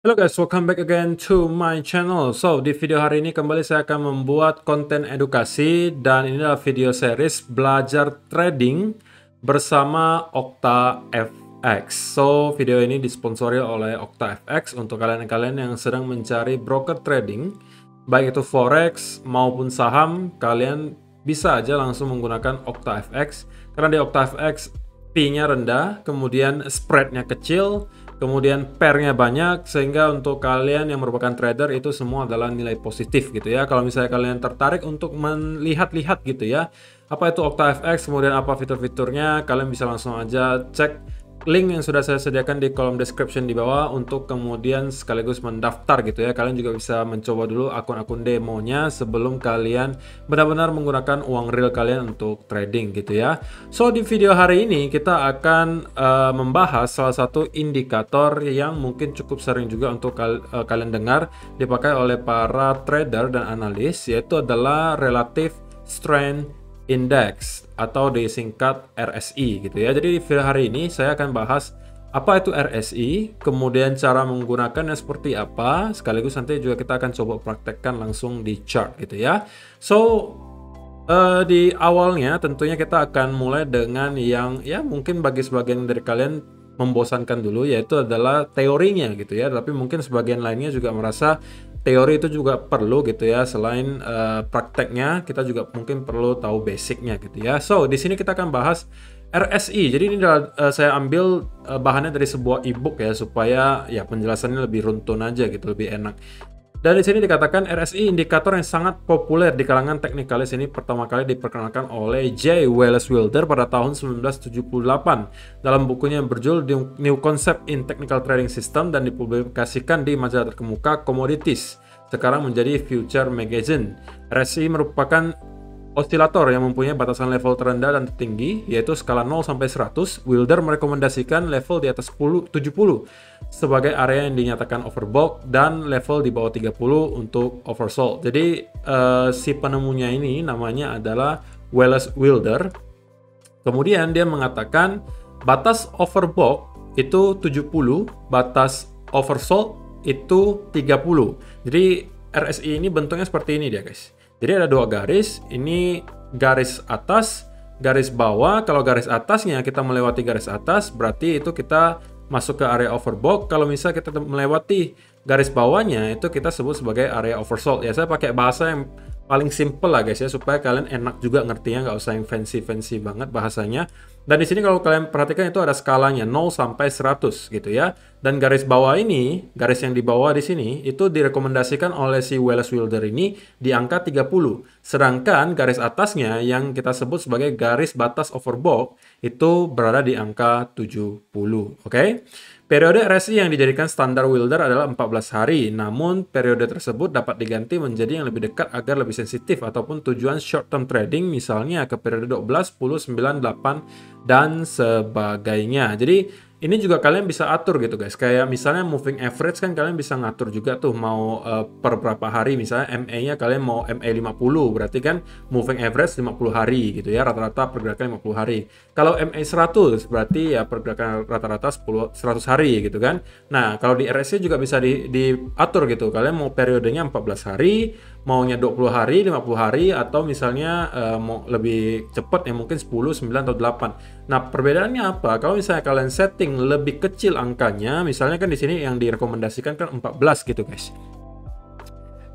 Hello guys, welcome back again to my channel. So, di video hari ini kembali saya akan membuat konten edukasi dan ini adalah video series belajar trading bersama Okta FX. So, video ini disponsori oleh Okta FX untuk kalian-kalian yang sedang mencari broker trading, baik itu forex maupun saham, kalian bisa aja langsung menggunakan Okta FX karena di Okta FX P-nya rendah, kemudian spread-nya kecil, kemudian pair-nya banyak sehingga untuk kalian yang merupakan trader itu semua adalah nilai positif gitu ya. Kalau misalnya kalian tertarik untuk melihat-lihat gitu ya, apa itu OctaFX, kemudian apa fitur-fiturnya, kalian bisa langsung aja cek link yang sudah saya sediakan di kolom description di bawah untuk kemudian sekaligus mendaftar gitu ya. Kalian juga bisa mencoba dulu akun-akun demonya sebelum kalian benar-benar menggunakan uang real kalian untuk trading gitu ya. So di video hari ini kita akan uh, membahas salah satu indikator yang mungkin cukup sering juga untuk kal uh, kalian dengar dipakai oleh para trader dan analis yaitu adalah relative strength Index atau disingkat RSI gitu ya. Jadi di video hari ini saya akan bahas apa itu RSI, kemudian cara menggunakannya seperti apa, sekaligus nanti juga kita akan coba praktekkan langsung di chart gitu ya. So uh, di awalnya tentunya kita akan mulai dengan yang ya mungkin bagi sebagian dari kalian membosankan dulu yaitu adalah teorinya gitu ya, tapi mungkin sebagian lainnya juga merasa teori itu juga perlu gitu ya. Selain uh, prakteknya kita juga mungkin perlu tahu basicnya gitu ya. So di sini kita akan bahas RSI jadi ini adalah uh, saya ambil uh, bahannya dari sebuah ebook ya supaya ya penjelasannya lebih runtun aja gitu lebih enak dan di sini dikatakan RSI indikator yang sangat populer di kalangan teknikalis ini pertama kali diperkenalkan oleh J. Wallace Wilder pada tahun 1978 dalam bukunya yang berjudul New Concept in Technical Trading System dan dipublikasikan di majalah terkemuka Commodities, sekarang menjadi Future Magazine. RSI merupakan osilator yang mempunyai batasan level terendah dan tertinggi, yaitu skala 0 sampai 100, Wilder merekomendasikan level di atas 10, 70 sebagai area yang dinyatakan overbought dan level di bawah 30 untuk oversold. Jadi uh, si penemunya ini namanya adalah Wallace Wilder. Kemudian dia mengatakan batas overbought itu 70, batas oversold itu 30. Jadi RSI ini bentuknya seperti ini dia guys. Jadi ada dua garis, ini garis atas, garis bawah. Kalau garis atasnya kita melewati garis atas, berarti itu kita masuk ke area overbought. Kalau misalnya kita melewati garis bawahnya, itu kita sebut sebagai area oversold. Ya saya pakai bahasa yang paling simple lah guys ya supaya kalian enak juga ngertinya nggak usah yang fancy-fancy banget bahasanya. Dan di sini kalau kalian perhatikan itu ada skalanya 0 sampai 100 gitu ya. Dan garis bawah ini, garis yang di bawah di sini itu direkomendasikan oleh si Wallace Wilder ini di angka 30. Sedangkan garis atasnya yang kita sebut sebagai garis batas overbought itu berada di angka 70, oke? Okay? Periode RSI yang dijadikan standar Wilder adalah 14 hari, namun periode tersebut dapat diganti menjadi yang lebih dekat agar lebih sensitif ataupun tujuan short term trading misalnya ke periode 12, 10, 9, 8, dan sebagainya. Jadi ini juga kalian bisa atur gitu guys. Kayak misalnya moving average kan kalian bisa ngatur juga tuh mau uh, per berapa hari misalnya MA-nya kalian mau MA 50 berarti kan moving average 50 hari gitu ya rata-rata pergerakan 50 hari. Kalau MA 100 berarti ya pergerakan rata-rata 10 100 hari gitu kan. Nah, kalau di RSI juga bisa di, diatur gitu. Kalian mau periodenya 14 hari, maunya 20 hari, 50 hari atau misalnya uh, mau lebih cepat ya mungkin 10, 9 atau 8. Nah, perbedaannya apa? Kalau misalnya kalian setting lebih kecil angkanya, misalnya kan di sini yang direkomendasikan kan 14 gitu, guys.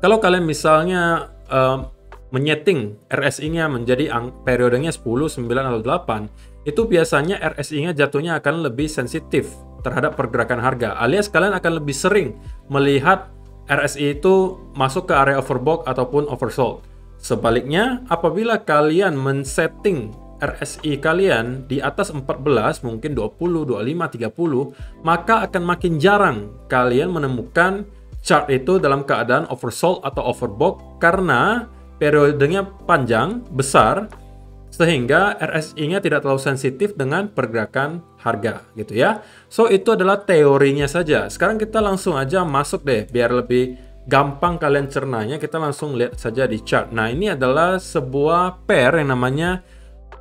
Kalau kalian misalnya uh, menyeting RSI-nya menjadi periodenya 10, 9 atau 8, itu biasanya RSI-nya jatuhnya akan lebih sensitif terhadap pergerakan harga. Alias kalian akan lebih sering melihat RSI itu masuk ke area overbought ataupun oversold. Sebaliknya, apabila kalian men-setting RSI kalian di atas 14, mungkin 20, 25, 30, maka akan makin jarang kalian menemukan chart itu dalam keadaan oversold atau overbought karena periodenya panjang, besar, sehingga RSI-nya tidak terlalu sensitif dengan pergerakan harga gitu ya. So itu adalah teorinya saja. Sekarang kita langsung aja masuk deh biar lebih gampang kalian cernanya kita langsung lihat saja di chart. Nah, ini adalah sebuah pair yang namanya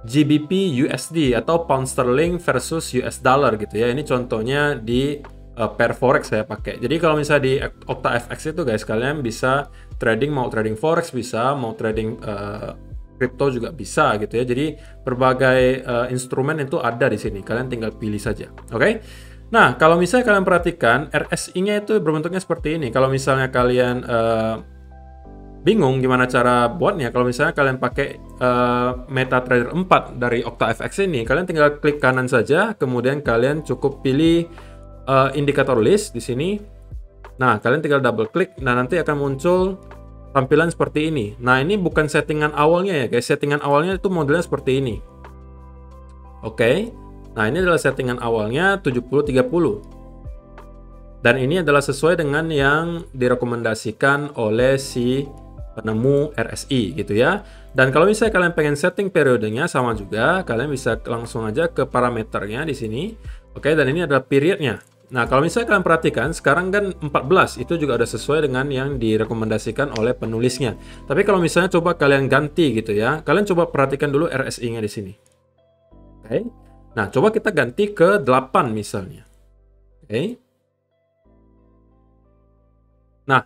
GBP USD atau pound sterling versus US dollar gitu ya. Ini contohnya di uh, pair forex saya pakai. Jadi kalau misalnya di OctaFX itu guys, kalian bisa trading mau trading forex bisa, mau trading uh, crypto juga bisa gitu ya. Jadi berbagai uh, instrumen itu ada di sini. Kalian tinggal pilih saja. Oke. Okay? Nah, kalau misalnya kalian perhatikan RSI-nya itu berbentuknya seperti ini. Kalau misalnya kalian uh, bingung gimana cara buatnya, kalau misalnya kalian pakai uh, MetaTrader 4 dari OctaFX ini, kalian tinggal klik kanan saja, kemudian kalian cukup pilih uh, indikator list di sini. Nah, kalian tinggal double klik, nah nanti akan muncul tampilan seperti ini. Nah, ini bukan settingan awalnya ya guys, settingan awalnya itu modelnya seperti ini. Oke, okay. nah ini adalah settingan awalnya 70-30. Dan ini adalah sesuai dengan yang direkomendasikan oleh si penemu RSI gitu ya. Dan kalau misalnya kalian pengen setting periodenya sama juga, kalian bisa langsung aja ke parameternya di sini. Oke, dan ini adalah periodnya. Nah, kalau misalnya kalian perhatikan, sekarang kan 14, itu juga udah sesuai dengan yang direkomendasikan oleh penulisnya. Tapi kalau misalnya coba kalian ganti gitu ya, kalian coba perhatikan dulu RSI-nya di sini. Oke. Nah, coba kita ganti ke 8 misalnya. Oke. Nah,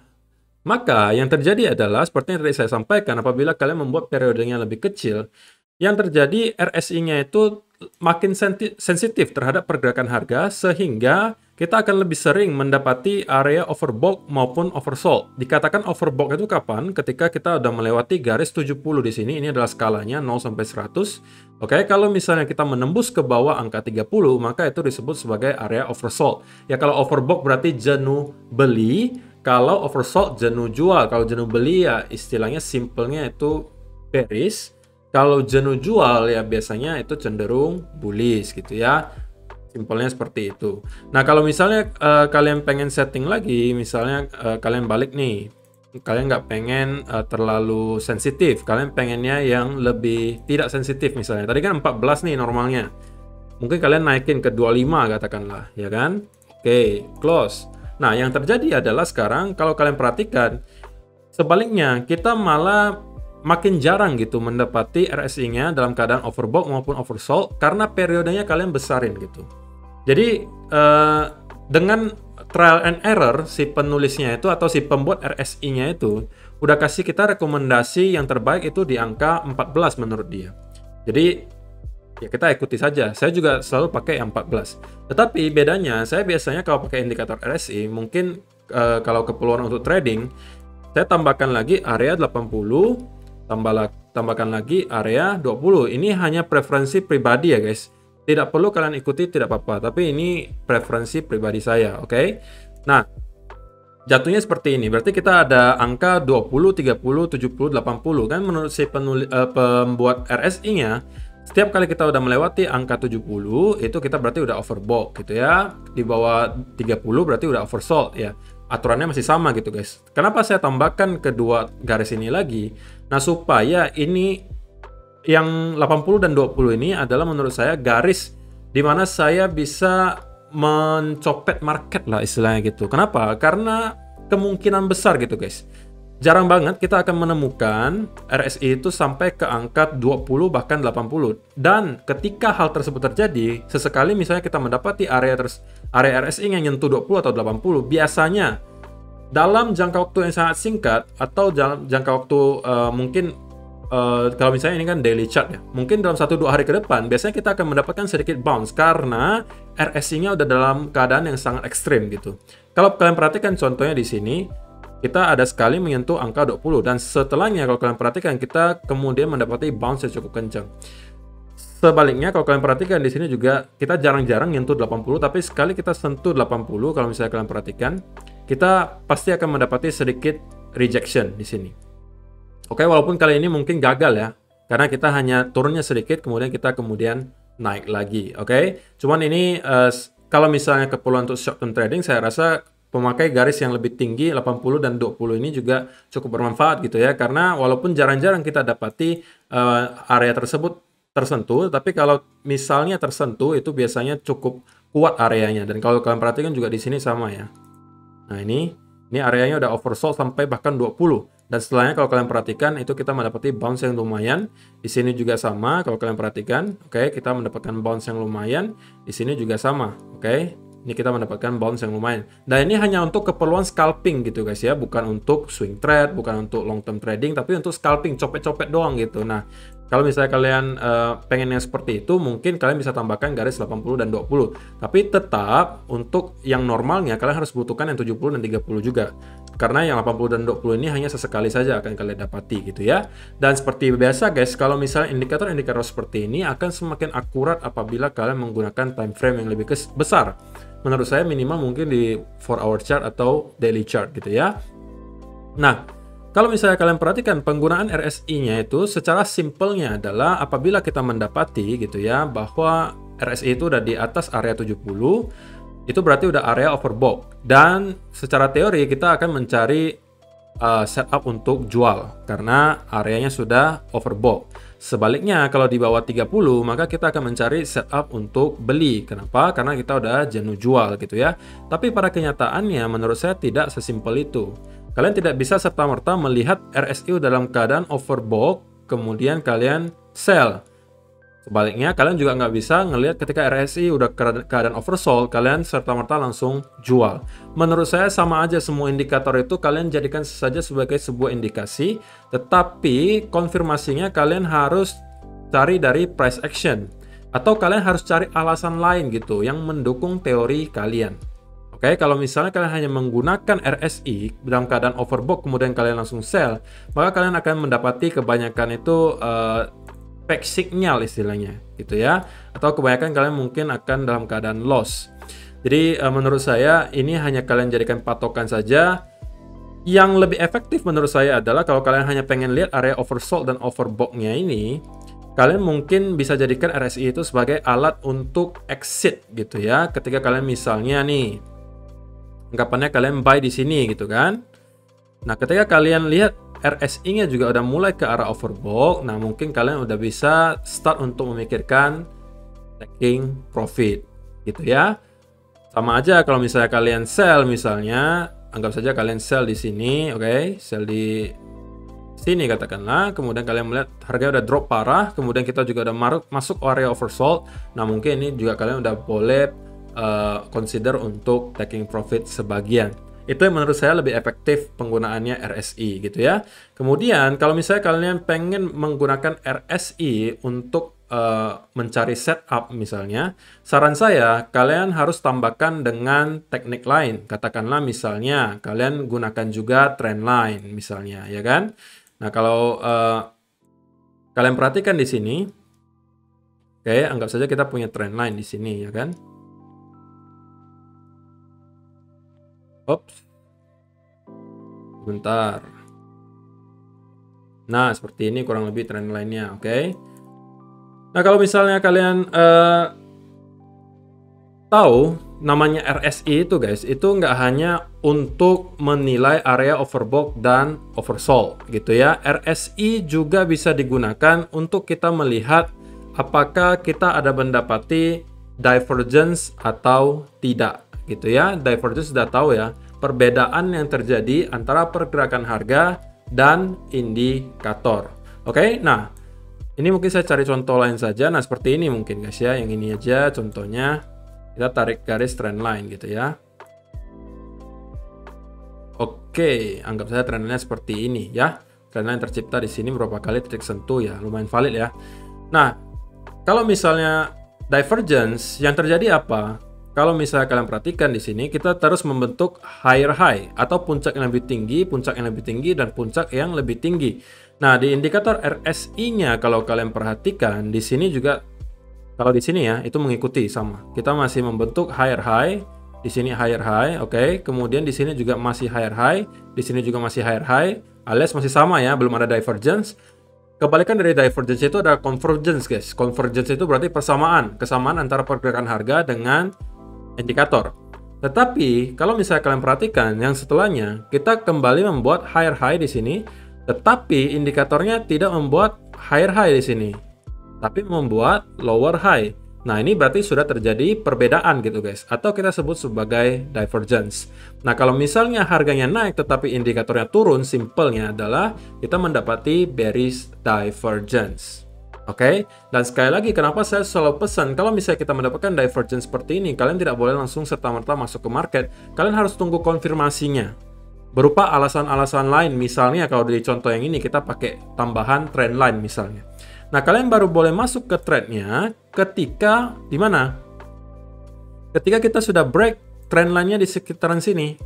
maka yang terjadi adalah seperti yang tadi saya sampaikan, apabila kalian membuat periodenya lebih kecil, yang terjadi RSI-nya itu makin sensitif terhadap pergerakan harga sehingga kita akan lebih sering mendapati area overbought maupun oversold. Dikatakan overbought itu kapan? Ketika kita sudah melewati garis 70 di sini, ini adalah skalanya 0 sampai 100. Oke, kalau misalnya kita menembus ke bawah angka 30, maka itu disebut sebagai area oversold. Ya kalau overbought berarti jenuh beli, kalau oversold jenuh jual. Kalau jenuh beli ya istilahnya simpelnya itu bearish. Kalau jenuh jual ya biasanya itu cenderung bullish gitu ya. Simpelnya seperti itu. Nah, kalau misalnya uh, kalian pengen setting lagi, misalnya uh, kalian balik nih, kalian nggak pengen uh, terlalu sensitif, kalian pengennya yang lebih tidak sensitif misalnya. Tadi kan 14 nih normalnya. Mungkin kalian naikin ke 25 katakanlah, ya kan? Oke, okay, close. Nah, yang terjadi adalah sekarang kalau kalian perhatikan, sebaliknya kita malah makin jarang gitu mendapati RSI-nya dalam keadaan overbought maupun oversold karena periodenya kalian besarin gitu. Jadi uh, dengan trial and error si penulisnya itu atau si pembuat RSI-nya itu udah kasih kita rekomendasi yang terbaik itu di angka 14 menurut dia. Jadi ya kita ikuti saja. Saya juga selalu pakai yang 14. Tetapi bedanya saya biasanya kalau pakai indikator RSI mungkin uh, kalau keperluan untuk trading saya tambahkan lagi area 80 tambah tambahkan lagi area 20. Ini hanya preferensi pribadi ya guys tidak perlu kalian ikuti tidak apa-apa, tapi ini preferensi pribadi saya, oke? Okay? Nah, jatuhnya seperti ini. Berarti kita ada angka 20, 30, 70, 80 kan menurut si penuli, uh, pembuat RSI-nya setiap kali kita udah melewati angka 70 itu kita berarti udah overbought gitu ya. Di bawah 30 berarti udah oversold ya. Aturannya masih sama gitu guys. Kenapa saya tambahkan kedua garis ini lagi? Nah, supaya ini yang 80 dan 20 ini adalah menurut saya garis di mana saya bisa mencopet market lah istilahnya gitu. Kenapa? Karena kemungkinan besar gitu guys. Jarang banget kita akan menemukan RSI itu sampai ke angka 20 bahkan 80. Dan ketika hal tersebut terjadi, sesekali misalnya kita mendapati area terus area RSI yang nyentuh 20 atau 80, biasanya dalam jangka waktu yang sangat singkat atau dalam jangka waktu uh, mungkin uh, kalau misalnya ini kan daily chart ya, mungkin dalam satu dua hari ke depan biasanya kita akan mendapatkan sedikit bounce karena RSI-nya udah dalam keadaan yang sangat ekstrim gitu. Kalau kalian perhatikan contohnya di sini, kita ada sekali menyentuh angka 20 dan setelahnya kalau kalian perhatikan kita kemudian mendapati bounce yang cukup kencang. Sebaliknya kalau kalian perhatikan di sini juga kita jarang-jarang nyentuh 80 tapi sekali kita sentuh 80 kalau misalnya kalian perhatikan kita pasti akan mendapati sedikit rejection di sini. Oke, walaupun kali ini mungkin gagal ya, karena kita hanya turunnya sedikit, kemudian kita kemudian naik lagi. Oke, cuman ini uh, kalau misalnya keperluan untuk short term trading, saya rasa pemakai garis yang lebih tinggi 80 dan 20 ini juga cukup bermanfaat gitu ya, karena walaupun jarang-jarang kita dapati uh, area tersebut tersentuh, tapi kalau misalnya tersentuh itu biasanya cukup kuat areanya. Dan kalau kalian perhatikan juga di sini sama ya. Nah ini, ini areanya udah oversold sampai bahkan 20. Dan setelahnya kalau kalian perhatikan itu kita mendapati bounce yang lumayan. Di sini juga sama kalau kalian perhatikan. Oke, okay, kita mendapatkan bounce yang lumayan. Di sini juga sama. Oke. Okay. Ini kita mendapatkan bounce yang lumayan. Dan ini hanya untuk keperluan scalping gitu guys ya, bukan untuk swing trade, bukan untuk long term trading, tapi untuk scalping, copet-copet doang gitu. Nah, kalau misalnya kalian uh, pengen yang seperti itu, mungkin kalian bisa tambahkan garis 80 dan 20. Tapi tetap untuk yang normalnya kalian harus butuhkan yang 70 dan 30 juga. Karena yang 80 dan 20 ini hanya sesekali saja akan kalian dapati gitu ya. Dan seperti biasa guys, kalau misalnya indikator-indikator seperti ini akan semakin akurat apabila kalian menggunakan time frame yang lebih besar. Menurut saya minimal mungkin di 4 hour chart atau daily chart gitu ya. Nah, kalau misalnya kalian perhatikan penggunaan RSI-nya itu secara simpelnya adalah apabila kita mendapati gitu ya bahwa RSI itu udah di atas area 70 itu berarti udah area overbought dan secara teori kita akan mencari uh, setup untuk jual karena areanya sudah overbought. Sebaliknya kalau di bawah 30 maka kita akan mencari setup untuk beli. Kenapa? Karena kita udah jenuh jual gitu ya. Tapi pada kenyataannya menurut saya tidak sesimpel itu. Kalian tidak bisa serta-merta melihat RSI dalam keadaan overbought kemudian kalian sell Sebaliknya, kalian juga nggak bisa ngelihat ketika RSI udah keadaan oversold, kalian serta-merta langsung jual. Menurut saya sama aja semua indikator itu kalian jadikan saja sebagai sebuah indikasi, tetapi konfirmasinya kalian harus cari dari price action. Atau kalian harus cari alasan lain gitu yang mendukung teori kalian. Oke, kalau misalnya kalian hanya menggunakan RSI dalam keadaan overbought kemudian kalian langsung sell, maka kalian akan mendapati kebanyakan itu uh, fake signal istilahnya gitu ya. Atau kebanyakan kalian mungkin akan dalam keadaan loss. Jadi uh, menurut saya ini hanya kalian jadikan patokan saja. Yang lebih efektif menurut saya adalah kalau kalian hanya pengen lihat area oversold dan overbought-nya ini kalian mungkin bisa jadikan RSI itu sebagai alat untuk exit gitu ya. Ketika kalian misalnya nih anggapannya kalian buy di sini gitu kan nah ketika kalian lihat RSI-nya juga udah mulai ke arah overbought, nah mungkin kalian udah bisa start untuk memikirkan taking profit gitu ya. Sama aja kalau misalnya kalian sell misalnya, anggap saja kalian sell di sini, oke, okay? sell di sini katakanlah, kemudian kalian melihat harga udah drop parah, kemudian kita juga udah masuk area oversold, nah mungkin ini juga kalian udah boleh uh, consider untuk taking profit sebagian. Itu yang menurut saya lebih efektif penggunaannya RSI gitu ya. Kemudian kalau misalnya kalian pengen menggunakan RSI untuk uh, mencari setup misalnya, saran saya kalian harus tambahkan dengan teknik lain. Katakanlah misalnya kalian gunakan juga trend line misalnya, ya kan? Nah kalau uh, kalian perhatikan di sini, oke, anggap saja kita punya trend line di sini, ya kan? Ops. Bentar. Nah, seperti ini kurang lebih trend lainnya, oke? Okay? Nah, kalau misalnya kalian uh, tahu namanya RSI itu guys, itu nggak hanya untuk menilai area overbought dan oversold gitu ya. RSI juga bisa digunakan untuk kita melihat apakah kita ada mendapati divergence atau tidak gitu ya. Divergence sudah tahu ya, perbedaan yang terjadi antara pergerakan harga dan indikator. Oke, nah ini mungkin saya cari contoh lain saja. Nah seperti ini mungkin guys ya, yang ini aja contohnya kita tarik garis trend line gitu ya. Oke, anggap saja trendnya seperti ini ya. Trendline tercipta di sini berapa kali titik sentuh ya, lumayan valid ya. Nah, kalau misalnya divergence, yang terjadi apa? Kalau misalnya kalian perhatikan di sini, kita terus membentuk higher high atau puncak yang lebih tinggi, puncak yang lebih tinggi, dan puncak yang lebih tinggi. Nah, di indikator RSI-nya kalau kalian perhatikan di sini juga kalau di sini ya itu mengikuti sama. Kita masih membentuk higher high, di sini higher high, oke. Okay. Kemudian di sini juga masih higher high, di sini juga masih higher high, alias masih sama ya, belum ada divergence. Kebalikan dari divergence itu ada convergence, guys. Convergence itu berarti persamaan, kesamaan antara pergerakan harga dengan indikator. Tetapi kalau misalnya kalian perhatikan yang setelahnya, kita kembali membuat higher high di sini, tetapi indikatornya tidak membuat higher high di sini, tapi membuat lower high. Nah, ini berarti sudah terjadi perbedaan gitu guys, atau kita sebut sebagai divergence. Nah, kalau misalnya harganya naik tetapi indikatornya turun, simpelnya adalah kita mendapati bearish divergence. Oke, okay? dan sekali lagi kenapa saya selalu pesan kalau misalnya kita mendapatkan divergence seperti ini, kalian tidak boleh langsung serta-merta masuk ke market. Kalian harus tunggu konfirmasinya. Berupa alasan-alasan lain, misalnya kalau di contoh yang ini kita pakai tambahan trend line misalnya. Nah, kalian baru boleh masuk ke trendnya ketika di mana? Ketika kita sudah break trend line-nya di sekitaran sini.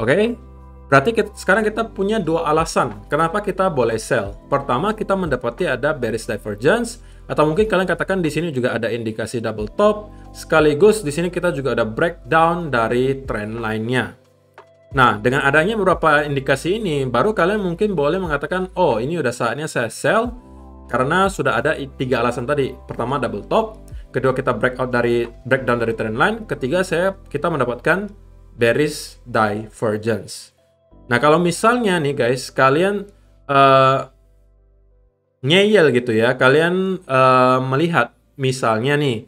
Oke? Okay? Berarti kita, sekarang kita punya dua alasan kenapa kita boleh sell. Pertama, kita mendapati ada bearish divergence atau mungkin kalian katakan di sini juga ada indikasi double top, sekaligus di sini kita juga ada breakdown dari trend line-nya. Nah, dengan adanya beberapa indikasi ini, baru kalian mungkin boleh mengatakan, oh ini udah saatnya saya sell, karena sudah ada tiga alasan tadi. Pertama, double top. Kedua, kita breakout dari breakdown dari trend line. Ketiga, saya kita mendapatkan bearish divergence. Nah, kalau misalnya nih guys, kalian uh, ngeyel gitu ya, kalian uh, melihat misalnya nih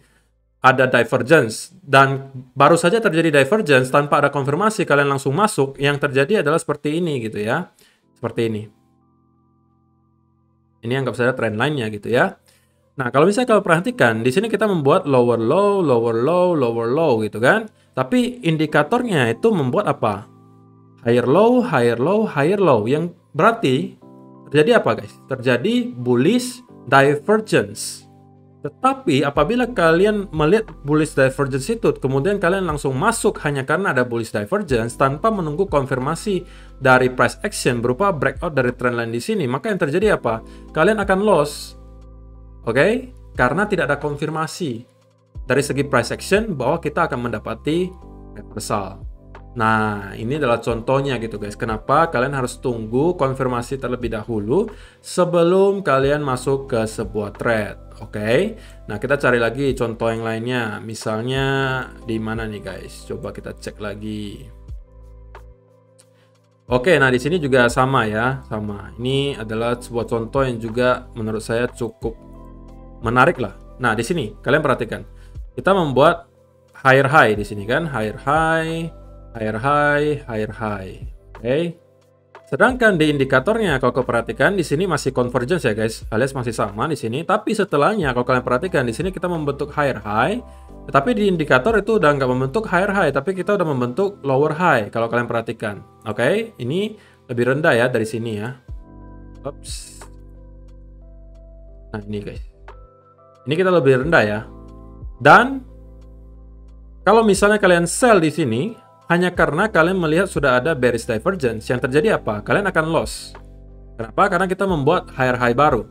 ada divergence dan baru saja terjadi divergence tanpa ada konfirmasi kalian langsung masuk, yang terjadi adalah seperti ini gitu ya. Seperti ini. Ini anggap saja trend line-nya gitu ya. Nah, kalau misalnya kalau perhatikan, di sini kita membuat lower low, lower low, lower low gitu kan. Tapi indikatornya itu membuat apa? Higher low, higher low, higher low. Yang berarti terjadi apa guys? Terjadi bullish divergence. Tetapi apabila kalian melihat bullish divergence itu, kemudian kalian langsung masuk hanya karena ada bullish divergence tanpa menunggu konfirmasi dari price action berupa breakout dari trendline di sini, maka yang terjadi apa? Kalian akan loss. Oke? Okay? Karena tidak ada konfirmasi dari segi price action bahwa kita akan mendapati reversal. Nah, ini adalah contohnya gitu guys. Kenapa kalian harus tunggu konfirmasi terlebih dahulu sebelum kalian masuk ke sebuah trade. Oke. Okay? Nah, kita cari lagi contoh yang lainnya. Misalnya di mana nih guys? Coba kita cek lagi. Oke, nah di sini juga sama ya, sama. Ini adalah sebuah contoh yang juga menurut saya cukup menarik lah. Nah, di sini kalian perhatikan. Kita membuat higher high di sini kan, higher high higher high, higher high. Oke. Okay. Sedangkan di indikatornya kalau kau perhatikan di sini masih convergence ya guys, alias masih sama di sini. Tapi setelahnya kalau kalian perhatikan di sini kita membentuk higher high, tetapi di indikator itu udah nggak membentuk higher high, tapi kita udah membentuk lower high kalau kalian perhatikan. Oke, okay? ini lebih rendah ya dari sini ya. Oops. Nah ini guys, ini kita lebih rendah ya. Dan kalau misalnya kalian sell di sini, hanya karena kalian melihat sudah ada bearish divergence. Yang terjadi apa? Kalian akan loss. Kenapa? Karena kita membuat higher high baru.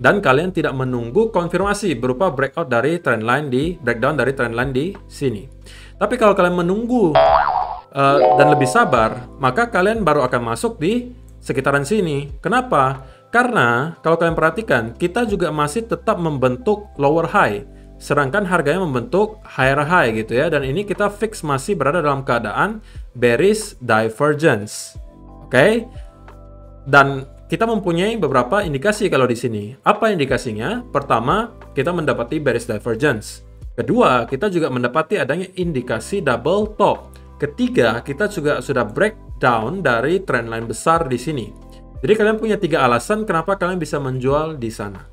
Dan kalian tidak menunggu konfirmasi berupa breakout dari trendline di breakdown dari trendline di sini. Tapi kalau kalian menunggu uh, dan lebih sabar, maka kalian baru akan masuk di sekitaran sini. Kenapa? Karena kalau kalian perhatikan, kita juga masih tetap membentuk lower high sedangkan harganya membentuk higher high gitu ya dan ini kita fix masih berada dalam keadaan bearish divergence. Oke. Okay? Dan kita mempunyai beberapa indikasi kalau di sini. Apa indikasinya? Pertama, kita mendapati bearish divergence. Kedua, kita juga mendapati adanya indikasi double top. Ketiga, kita juga sudah breakdown dari trendline besar di sini. Jadi kalian punya tiga alasan kenapa kalian bisa menjual di sana.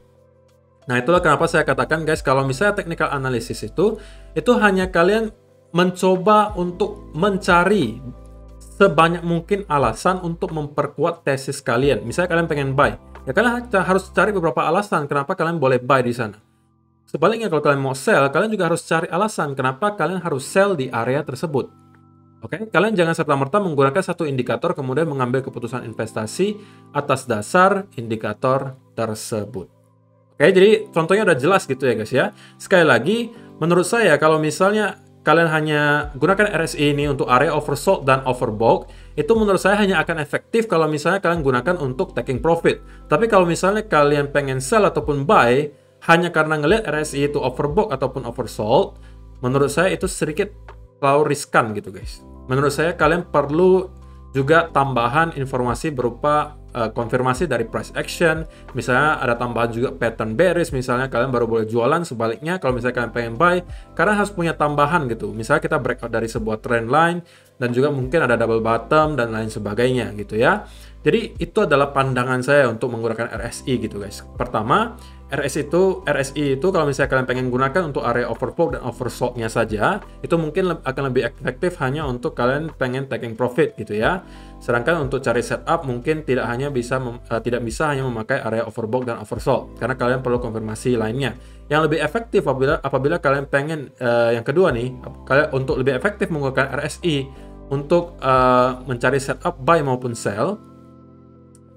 Nah, itulah kenapa saya katakan guys, kalau misalnya technical analysis itu, itu hanya kalian mencoba untuk mencari sebanyak mungkin alasan untuk memperkuat tesis kalian. Misalnya kalian pengen buy, ya kalian harus cari beberapa alasan kenapa kalian boleh buy di sana. Sebaliknya kalau kalian mau sell, kalian juga harus cari alasan kenapa kalian harus sell di area tersebut. Oke, okay? kalian jangan serta-merta menggunakan satu indikator kemudian mengambil keputusan investasi atas dasar indikator tersebut. Oke, jadi contohnya udah jelas gitu ya guys ya. Sekali lagi, menurut saya kalau misalnya kalian hanya gunakan RSI ini untuk area oversold dan overbought, itu menurut saya hanya akan efektif kalau misalnya kalian gunakan untuk taking profit. Tapi kalau misalnya kalian pengen sell ataupun buy, hanya karena ngelihat RSI itu overbought ataupun oversold, menurut saya itu sedikit terlalu riskan gitu guys. Menurut saya kalian perlu juga tambahan informasi berupa uh, konfirmasi dari price action. Misalnya ada tambahan juga pattern bearish misalnya kalian baru boleh jualan sebaliknya kalau misalnya kalian pengen buy karena harus punya tambahan gitu. Misalnya kita breakout dari sebuah trend line dan juga mungkin ada double bottom dan lain sebagainya gitu ya. Jadi itu adalah pandangan saya untuk menggunakan RSI gitu guys. Pertama RSI itu RSI itu kalau misalnya kalian pengen gunakan untuk area overflow dan oversold-nya saja, itu mungkin akan lebih efektif hanya untuk kalian pengen taking profit gitu ya. Sedangkan untuk cari setup mungkin tidak hanya bisa uh, tidak bisa hanya memakai area overbought dan oversold karena kalian perlu konfirmasi lainnya. Yang lebih efektif apabila apabila kalian pengen uh, yang kedua nih, kalian untuk lebih efektif menggunakan RSI untuk uh, mencari setup buy maupun sell,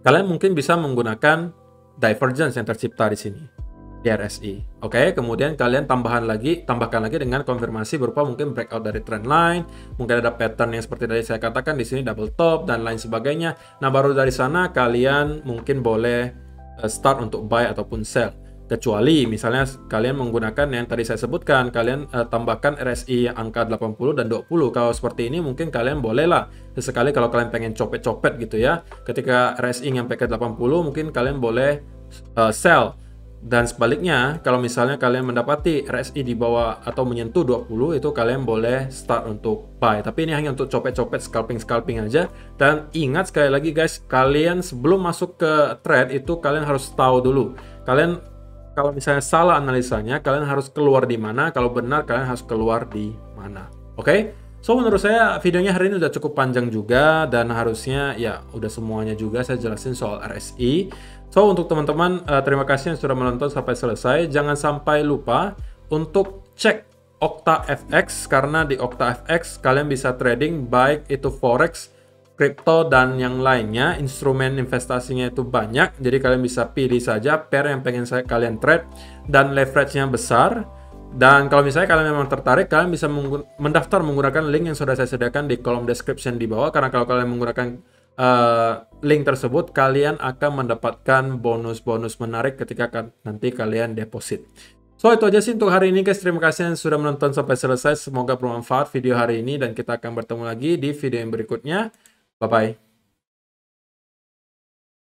kalian mungkin bisa menggunakan divergence yang tercipta di sini di RSI. Oke, okay? kemudian kalian tambahan lagi, tambahkan lagi dengan konfirmasi berupa mungkin breakout dari trend line, mungkin ada pattern yang seperti tadi saya katakan di sini double top dan lain sebagainya. Nah, baru dari sana kalian mungkin boleh eh, start untuk buy ataupun sell. Kecuali misalnya kalian menggunakan yang tadi saya sebutkan, kalian uh, tambahkan RSI angka 80 dan 20. Kalau seperti ini mungkin kalian bolehlah sesekali kalau kalian pengen copet-copet gitu ya. Ketika RSI nyampe ke 80 mungkin kalian boleh uh, sell. Dan sebaliknya, kalau misalnya kalian mendapati RSI di bawah atau menyentuh 20, itu kalian boleh start untuk buy. Tapi ini hanya untuk copet-copet, scalping-scalping aja. Dan ingat sekali lagi guys, kalian sebelum masuk ke trade itu kalian harus tahu dulu. Kalian kalau misalnya salah analisanya, kalian harus keluar di mana. Kalau benar, kalian harus keluar di mana. Oke? Okay? So, menurut saya videonya hari ini udah cukup panjang juga dan harusnya ya udah semuanya juga saya jelasin soal RSI. So, untuk teman-teman, uh, terima kasih yang sudah menonton sampai selesai. Jangan sampai lupa untuk cek Okta FX karena di Okta FX kalian bisa trading baik itu forex kripto dan yang lainnya instrumen investasinya itu banyak jadi kalian bisa pilih saja pair yang pengen saya kalian trade dan leverage-nya besar dan kalau misalnya kalian memang tertarik kalian bisa mendaftar menggunakan link yang sudah saya sediakan di kolom description di bawah karena kalau kalian menggunakan uh, link tersebut kalian akan mendapatkan bonus-bonus menarik ketika nanti kalian deposit So itu aja sih untuk hari ini guys. Terima kasih yang sudah menonton sampai selesai. Semoga bermanfaat video hari ini dan kita akan bertemu lagi di video yang berikutnya. 拜拜。